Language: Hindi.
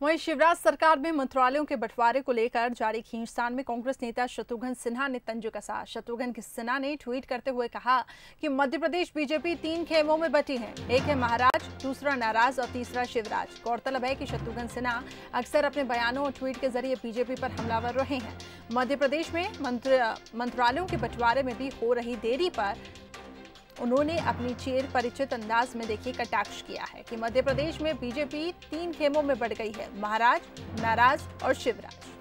वहीं शिवराज सरकार में मंत्रालयों के बंटवारे को लेकर जारी खींचतान में कांग्रेस नेता शत्रुघ्न सिन्हा ने तंजु कसा। शत्रुघ्न सिन्हा ने ट्वीट करते हुए कहा कि मध्य प्रदेश बीजेपी तीन खेमों में बटी है। एक है महाराज, दूसरा नाराज़ और तीसरा शिवराज। गौरतलब है कि शत्रुघ्न सिन्हा अक्सर अपने बयानों और ट्वीट के ज़रिए बीजेपी पर हमलावर रहे हैं। मध्य प्रदेश में मंत्रालयों के बंटवारे में भी हो रही देरी पर उन्होंने अपनी चेर परिचित अंदाज में देखिए कटाक्ष किया है कि मध्य प्रदेश में बीजेपी तीन खेमों में बढ़ गई है। महाराज, नाराज़ और शिवराज।